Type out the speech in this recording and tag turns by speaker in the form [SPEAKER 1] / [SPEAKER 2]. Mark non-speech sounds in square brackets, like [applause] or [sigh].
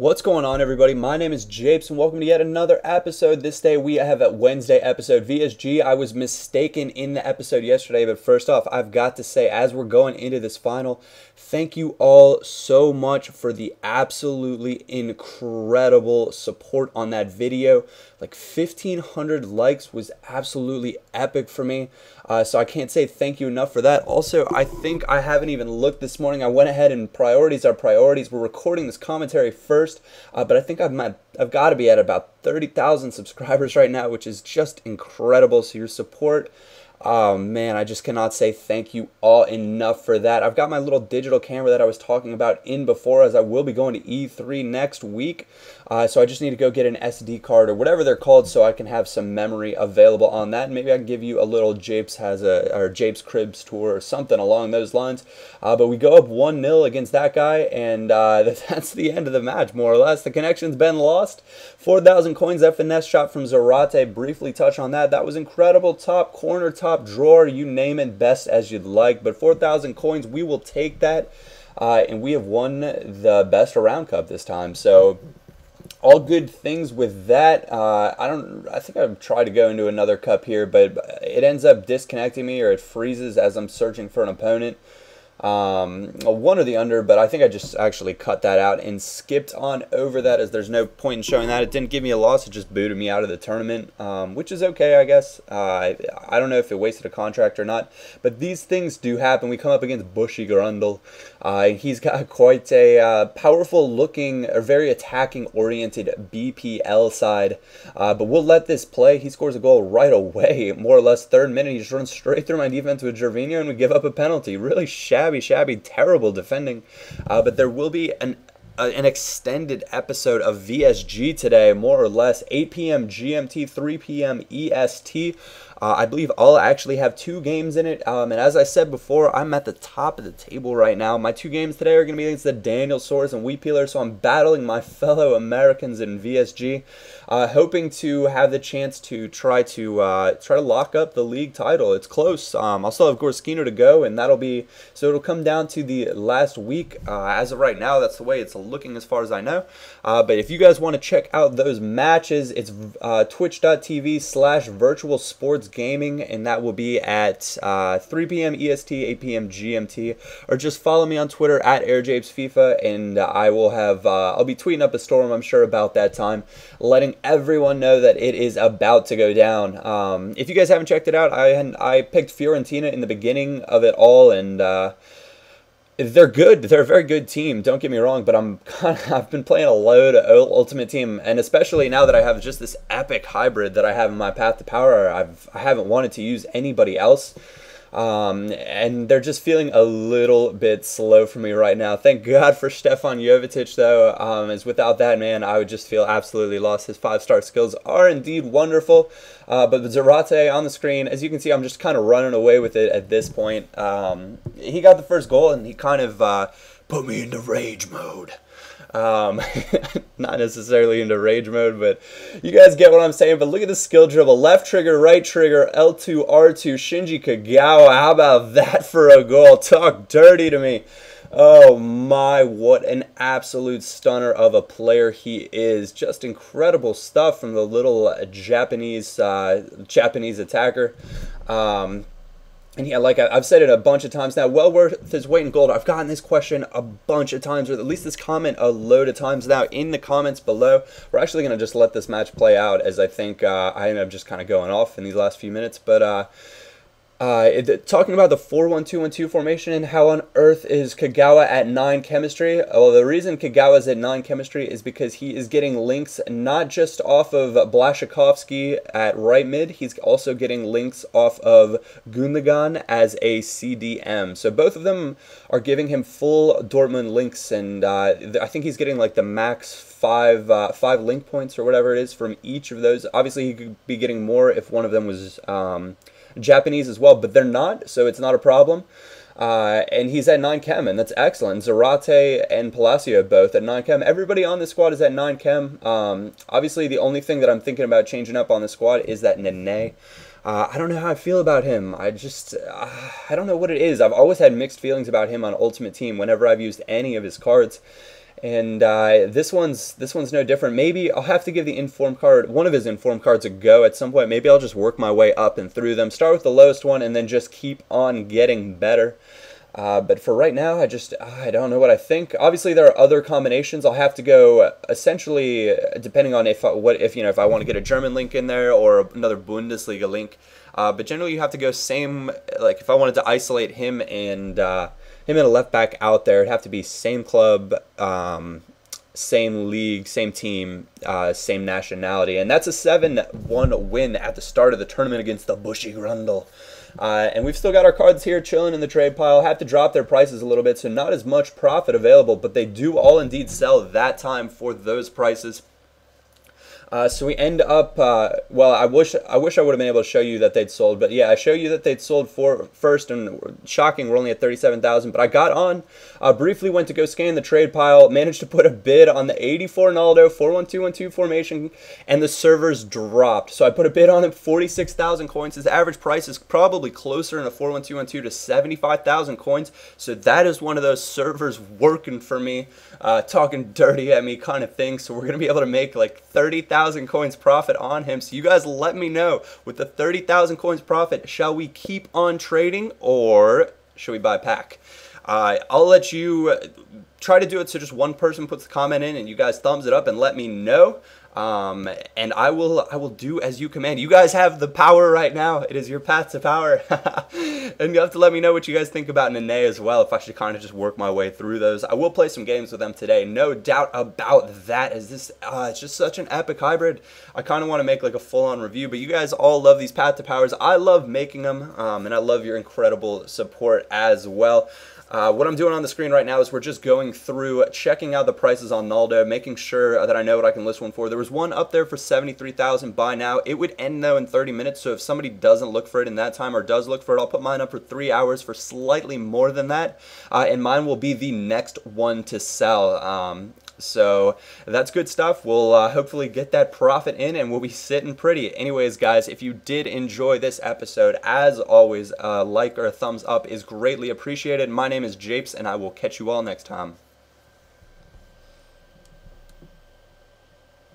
[SPEAKER 1] What's going on, everybody? My name is Japes, and welcome to yet another episode. This day we have a Wednesday episode. VSG, I was mistaken in the episode yesterday, but first off, I've got to say, as we're going into this final, thank you all so much for the absolutely incredible support on that video. Like 1,500 likes was absolutely epic for me. Uh, so I can't say thank you enough for that. Also, I think I haven't even looked this morning. I went ahead and priorities are priorities. We're recording this commentary first, uh, but I think I've met, I've got to be at about 30,000 subscribers right now, which is just incredible. So your support Oh man, I just cannot say thank you all enough for that. I've got my little digital camera that I was talking about in before as I will be going to E3 next week. Uh, so I just need to go get an SD card or whatever they're called so I can have some memory available on that. Maybe I can give you a little Japes has a or Japes Cribs tour or something along those lines. Uh, but we go up 1-0 against that guy and uh, [laughs] that's the end of the match more or less. The connection's been lost. 4,000 coins, that finesse shot from Zarate. Briefly touch on that. That was incredible. Top corner, top top drawer, you name it, best as you'd like. But 4,000 coins, we will take that. Uh, and we have won the best around cup this time. So all good things with that. Uh, I don't. I think I've tried to go into another cup here, but it ends up disconnecting me or it freezes as I'm searching for an opponent um, one or the under, but I think I just actually cut that out and skipped on over that as there's no point in showing that. It didn't give me a loss, it just booted me out of the tournament, um, which is okay, I guess. Uh, I, I don't know if it wasted a contract or not, but these things do happen. We come up against Bushy Grundle. Uh, he's got quite a uh, powerful looking, or very attacking oriented BPL side, uh, but we'll let this play. He scores a goal right away, more or less third minute. He just runs straight through my defense with Gervinho and we give up a penalty. Really shabby shabby, shabby, terrible defending. Uh, but there will be an an extended episode of VSG today, more or less 8 p.m. GMT, 3 p.m. EST. Uh, I believe I'll actually have two games in it. Um, and as I said before, I'm at the top of the table right now. My two games today are going to be against the Daniel Soares and Wheat Peeler, so I'm battling my fellow Americans in VSG, uh, hoping to have the chance to try to uh, try to lock up the league title. It's close. Um, I'll still have Gorskino to go, and that'll be so it'll come down to the last week. Uh, as of right now, that's the way it's looking as far as I know. Uh, but if you guys want to check out those matches, it's uh, twitch.tv slash virtual sports Gaming, and that will be at uh, 3 p.m. EST, 8 p.m. GMT. Or just follow me on Twitter at AirJapesFIFA, and I will have uh, I'll be tweeting up a storm, I'm sure, about that time, letting everyone know that it is about to go down. Um, if you guys haven't checked it out, I I picked Fiorentina in the beginning of it all, and uh, they're good. They're a very good team. Don't get me wrong, but I'm [laughs] kind of, I've been playing a load of Ultimate Team, and especially now that I have just this epic hybrid that I have in my Path to Power, I've I haven't wanted to use anybody else. Um, and they're just feeling a little bit slow for me right now. Thank God for Stefan Jovetic, though, um, as without that man, I would just feel absolutely lost. His five-star skills are indeed wonderful, uh, but Zarate on the screen, as you can see, I'm just kind of running away with it at this point. Um, he got the first goal, and he kind of uh, put me into rage mode. Um, [laughs] not necessarily into rage mode, but you guys get what I'm saying. But look at the skill dribble. Left trigger, right trigger, L2, R2, Shinji Kagawa. How about that for a goal? Talk dirty to me. Oh my, what an absolute stunner of a player he is. Just incredible stuff from the little Japanese uh, Japanese attacker. Um, and yeah, like I've said it a bunch of times now, well worth his weight in gold. I've gotten this question a bunch of times, or at least this comment a load of times now in the comments below. We're actually going to just let this match play out as I think uh, I end up just kind of going off in these last few minutes. But uh, uh, talking about the 4-1-2-1-2 formation and how on earth is Kagawa at 9 chemistry? Well, the reason Kagawa is at 9 chemistry is because he is getting links not just off of Blaszczykowski at right mid, he's also getting links off of Gundogan as a CDM. So both of them are giving him full Dortmund links, and uh, I think he's getting like the max five uh, five link points or whatever it is from each of those. Obviously, he could be getting more if one of them was... Um, Japanese as well, but they're not, so it's not a problem. Uh, and he's at 9 chem, and that's excellent. Zarate and Palacio both at 9 chem. Everybody on the squad is at 9 chem. Um, obviously, the only thing that I'm thinking about changing up on the squad is that Nene. Uh, I don't know how I feel about him. I just, uh, I don't know what it is. I've always had mixed feelings about him on Ultimate Team whenever I've used any of his cards. And uh, this one's this one's no different. Maybe I'll have to give the inform card, one of his inform cards, a go at some point. Maybe I'll just work my way up and through them. Start with the lowest one, and then just keep on getting better. Uh, but for right now, I just I don't know what I think. Obviously, there are other combinations. I'll have to go essentially depending on if I, what if you know if I want to get a German link in there or another Bundesliga link. Uh, but generally, you have to go same. Like if I wanted to isolate him and uh, him and a left back out there, it'd have to be same club, um, same league, same team, uh, same nationality, and that's a seven-one win at the start of the tournament against the Bushy Grundle. Uh, and we've still got our cards here chilling in the trade pile. Have to drop their prices a little bit, so not as much profit available, but they do all indeed sell that time for those prices. Uh, so we end up. Uh, well, I wish I wish I would have been able to show you that they'd sold, but yeah, I show you that they'd sold for first, and shocking, we're only at thirty-seven thousand. But I got on, uh, briefly went to go scan the trade pile, managed to put a bid on the eighty-four Naldo four one two one two formation, and the servers dropped. So I put a bid on it, forty-six thousand coins. His average price is probably closer in a four one two one two to seventy-five thousand coins. So that is one of those servers working for me, uh, talking dirty at me kind of thing. So we're gonna be able to make like thirty thousand 30,000 coins profit on him. So you guys let me know with the 30,000 coins profit, shall we keep on trading or should we buy pack? Uh, I'll let you try to do it so just one person puts the comment in and you guys thumbs it up and let me know. Um, and I will I will do as you command. You guys have the power right now. It is your path to power. [laughs] and you have to let me know what you guys think about Nene as well, if I should kind of just work my way through those. I will play some games with them today, no doubt about that, as this, uh, it's just such an epic hybrid. I kind of want to make like a full-on review, but you guys all love these path to powers. I love making them, um, and I love your incredible support as well. Uh, what I'm doing on the screen right now is we're just going through, checking out the prices on Naldo, making sure that I know what I can list one for. There was one up there for 73000 by now. It would end though in 30 minutes, so if somebody doesn't look for it in that time or does look for it, I'll put mine up for three hours for slightly more than that, uh, and mine will be the next one to sell. Um, so that's good stuff. We'll uh, hopefully get that profit in and we'll be sitting pretty. Anyways, guys, if you did enjoy this episode, as always, a like or a thumbs up is greatly appreciated. My name is Japes, and I will catch you all next time.